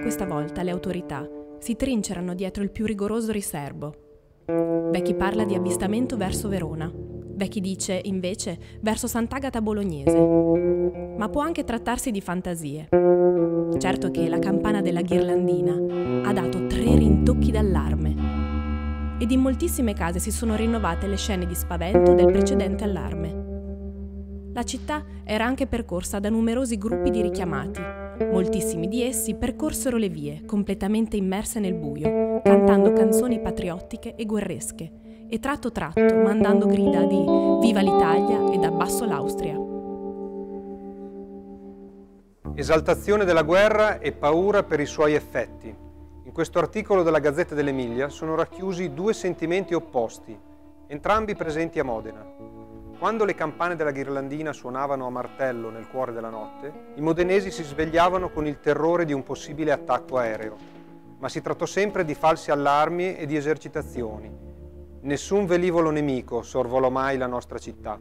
questa volta le autorità si trincerano dietro il più rigoroso riservo. Vecchi parla di avvistamento verso Verona, Vecchi dice, invece, verso Sant'Agata Bolognese. Ma può anche trattarsi di fantasie. Certo che la campana della ghirlandina ha dato tre rintocchi d'allarme. Ed in moltissime case si sono rinnovate le scene di spavento del precedente allarme. La città era anche percorsa da numerosi gruppi di richiamati. Moltissimi di essi percorsero le vie, completamente immerse nel buio, cantando canzoni patriottiche e guerresche, e tratto tratto mandando grida di Viva l'Italia ed Abbasso l'Austria. Esaltazione della guerra e paura per i suoi effetti. In questo articolo della Gazzetta dell'Emilia sono racchiusi due sentimenti opposti, entrambi presenti a Modena. Quando le campane della ghirlandina suonavano a martello nel cuore della notte, i modenesi si svegliavano con il terrore di un possibile attacco aereo, ma si trattò sempre di falsi allarmi e di esercitazioni, Nessun velivolo nemico sorvolò mai la nostra città.